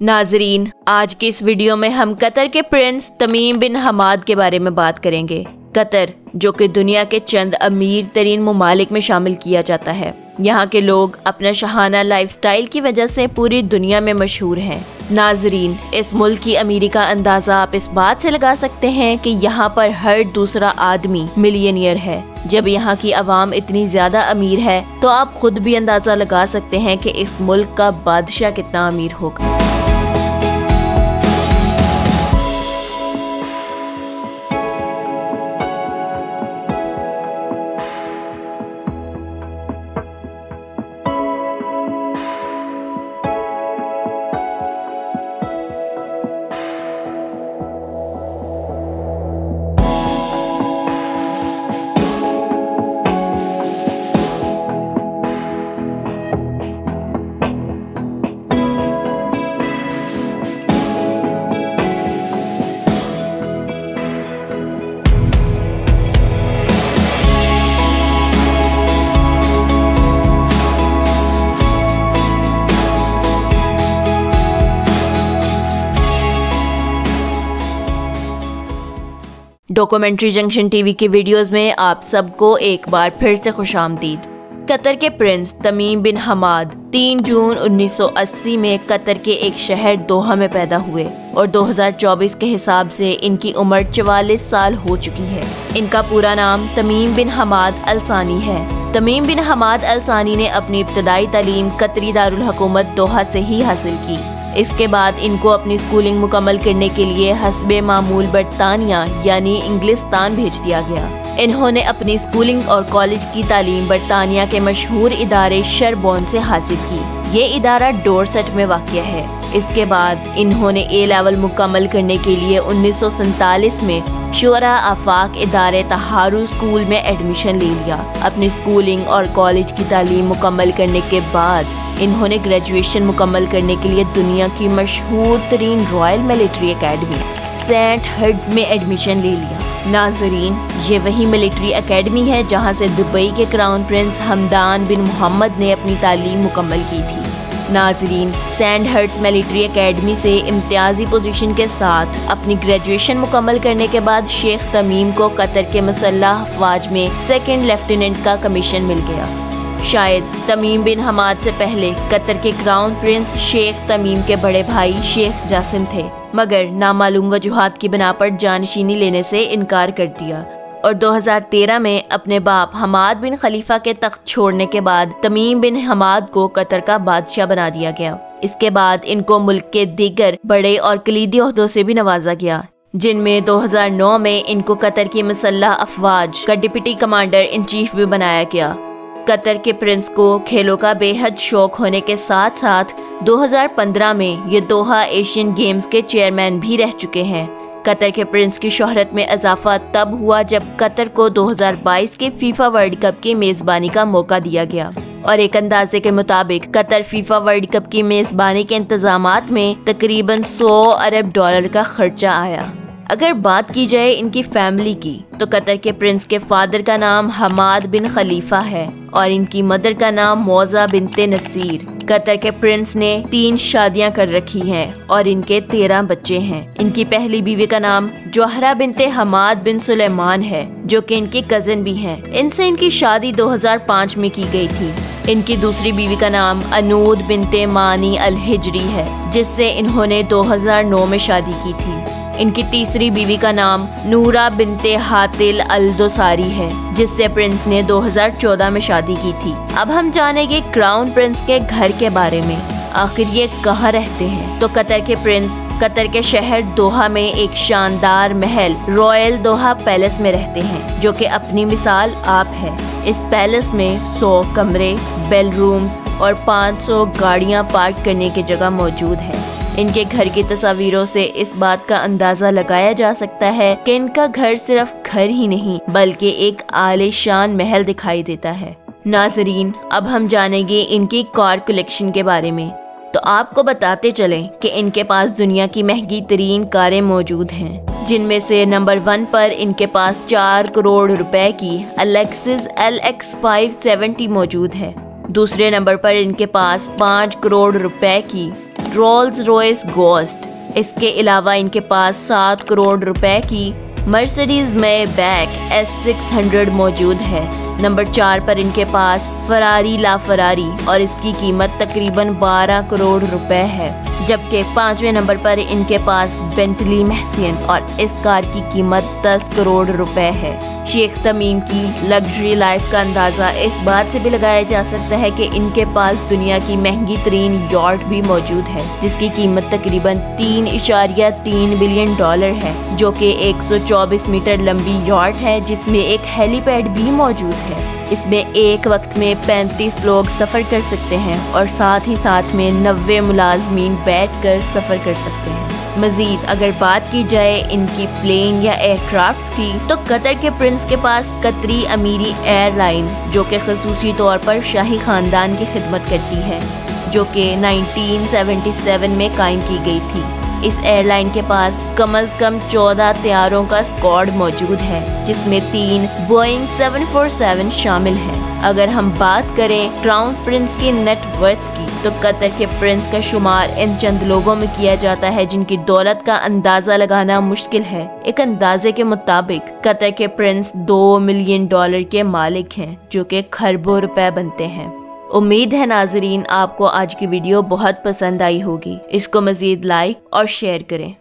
नाजरीन, आज की इस वीडियो में हम कतर के प्रिंस तमीम बिन हमाद के बारे में बात करेंगे। कतर, जो कि दुनिया के चंद अमीर तरीन ममालिक में शामिल किया जाता है। यहाँ के लोग अपना शहाना लाइफस्टाइल की वजह से पूरी दुनिया में मशहूर हैं। नाजरीन, इस मुल्क की अमीरी का अंदाज़ा आप इस बात से लगा सकते हैं कि यहाँ पर हर दूसरा आदमी मिलियनियर है। जब यहाँ की आवाम इतनी ज़्यादा अमीर है तो आप खुद भी अंदाज़ा लगा सकते हैं कि इस मुल्क का बादशाह कितना अमीर होगा। डॉक्यूमेंट्री जंक्शन टीवी की वीडियोस में आप सबको एक बार फिर से खुश आमदीद। कतर के प्रिंस तमीम बिन हमाद 3 जून 1980 में कतर के एक शहर दोहा में पैदा हुए और 2024 के हिसाब से इनकी उम्र चवालीस साल हो चुकी है। इनका पूरा नाम तमीम बिन हमाद अलसानी है। तमीम बिन हमाद अलसानी ने अपनी इब्तदाई तालीम कतरी दारकूमत दोहा से ही हासिल की। इसके बाद इनको अपनी स्कूलिंग मुकम्मल करने के लिए हसब मामूल बरतानिया, यानी इंग्लिस्तान भेज दिया गया। इन्होंने अपनी स्कूलिंग और कॉलेज की तालीम बरतानिया के मशहूर इदारे शरबोन से हासिल की। ये इदारा डोरसेट में वाक़ है। इसके बाद इन्होंने ए लेवल मुकम्मल करने के लिए उन्नीस में शुरा आफाक इदारे तहारू स्कूल में एडमिशन ले लिया। अपनी स्कूलिंग और कॉलेज की तालीम मुकम्मल करने के बाद इन्होंने ग्रेजुएशन मुकम्मल करने के लिए दुनिया की मशहूर तरीन royal military academy, Sandhurst में एडमिशन ले लिया। नाजरीन, ये वही मिलिट्री एकेडमी है जहाँ से दुबई के crown prince Hamdan bin Mohammed ने अपनी तालीम मुकम्मल की थी। नाजरीन सैंड हर्ट्स मिलिट्री एकेडमी से इम्तियाजी पोजीशन के साथ अपनी ग्रेजुएशन मुकम्मल करने के बाद शेख तमीम को कतर के मुसल्ह अफवाज में सेकेंड लेफ्टिनेंट का कमीशन मिल गया। शायद तमीम बिन हमाद से पहले कतर के क्राउन प्रिंस शेख तमीम के बड़े भाई शेख जासिम थे। मगर नामालूम वजूहत की बिना पर जानशीनी लेने से इनकार कर दिया। और 2013 में अपने बाप हमाद बिन खलीफा के तख्त छोड़ने के बाद तमीम बिन हमाद को कतर का बादशाह बना दिया गया। इसके बाद इनको मुल्क के दीगर बड़े और कलीदी अहदों से भी नवाजा गया, जिनमें 2009 में इनको कतर की मसल्ला अफवाज का डिप्टी कमांडर इन चीफ भी बनाया गया। कतर के प्रिंस को खेलों का बेहद शौक होने के साथ साथ 2015 में ये दोहा एशियन गेम्स के चेयरमैन भी रह चुके हैं। कतर के प्रिंस की शोहरत में इजाफा तब हुआ जब कतर को 2022 के फीफा वर्ल्ड कप की मेज़बानी का मौका दिया गया। और एक अंदाजे के मुताबिक कतर फीफा वर्ल्ड कप की मेज़बानी के इंतज़ाम में तकरीबन 100 अरब डॉलर का खर्चा आया। अगर बात की जाए इनकी फैमिली की तो कतर के प्रिंस के फादर का नाम हमाद बिन खलीफा है। और इनकी मदर का नाम मौजा बिनते नसीर। कतर के प्रिंस ने तीन शादियाँ कर रखी हैं और इनके तेरह बच्चे हैं। इनकी पहली बीवी का नाम जौहरा बिनते हमाद बिन सुलेमान है, जो कि इनकी कजिन भी हैं। इनसे इनकी शादी 2005 में की गई थी। इनकी दूसरी बीवी का नाम अनूद बिनते मानी अल हिजरी है, जिससे इन्होंने 2009 में शादी की थी। इनकी तीसरी बीवी का नाम नूरा बिनते हातिल अलदोसारी है, जिससे प्रिंस ने 2014 में शादी की थी। अब हम जानेंगे क्राउन प्रिंस के घर के बारे में। आखिर ये कहाँ रहते हैं? तो कतर के प्रिंस, कतर के शहर दोहा में एक शानदार महल, रॉयल दोहा पैलेस में रहते हैं, जो कि अपनी मिसाल आप है। इस पैलेस में 100 कमरे बेल रूम्स और 500 गाड़ियाँ पार्क करने की जगह मौजूद है। इनके घर की तस्वीरों से इस बात का अंदाज़ा लगाया जा सकता है कि इनका घर सिर्फ़ घर ही नहीं, बल्कि एक आलिशान महल दिखाई देता है। नाजरीन, अब हम जानेंगे इनकी कार कलेक्शन के बारे में। तो आपको बताते चलें कि इनके पास दुनिया की महँगी तरीन कारें मौजूद हैं, जिनमें से नंबर वन पर इनके पास चार करोड़ रुपए की Lexus L X five seventy मौजूद है। दूसरे नंबर पर इनके पास पाँच करोड़ रुपए की रोल्स रॉयस गोस्ट इसके अलावा इनके पास सात करोड़ रुपए की मर्सिडीज में बैक एस सिक्स हंड्रेड मौजूद है। नंबर चार पर इनके पास फरारी ला फरारी और इसकी कीमत तकरीबन 12 करोड़ रुपए है। जबकि पाँचवें नंबर पर इनके पास बेंटली महसियन और इस कार की कीमत 10 करोड़ रुपए है। शेख तमीम की लग्जरी लाइफ का अंदाज़ा इस बात से भी लगाया जा सकता है कि इनके पास दुनिया की महँगी तरीन यॉर्ट भी मौजूद है, जिसकी कीमत तकरीबन तीन इशारिया तीन बिलियन डॉलर है, जो कि 124 मीटर लंबी यॉर्ट है, जिसमें एक हेलीपैड भी मौजूद है। इसमें एक वक्त में 35 लोग सफ़र कर सकते हैं और साथ ही साथ में नबे मुलाजमीन बैठ कर सफ़र कर सकते हैं। मजीद अगर बात की जाए इनकी प्लेन या एयरक्राफ्ट की तो कतर के प्रिंस के पास कतरी अमीरी एयरलाइन, जो कि खसूसी तौर पर शाही ख़ानदान की खिदमत करती है, जो कि 1977 में कायम की गई थी। इस एयरलाइन के पास कम अज कम चौदह तैयारों का स्क्वाड मौजूद है, जिसमें तीन बोइंग 747 शामिल हैं। अगर हम बात करें क्राउन प्रिंस के नेटवर्थ की तो कतर के प्रिंस का शुमार इन चंद लोगों में किया जाता है जिनकी दौलत का अंदाज़ा लगाना मुश्किल है एक अंदाजे के मुताबिक, कतर के प्रिंस दो मिलियन डॉलर के मालिक हैं, जो कि खरबों रुपए बनते हैं उम्मीद है नाजरीन, आपको आज की वीडियो बहुत पसंद आई होगी। इसको मज़ीद लाइक और शेयर करें।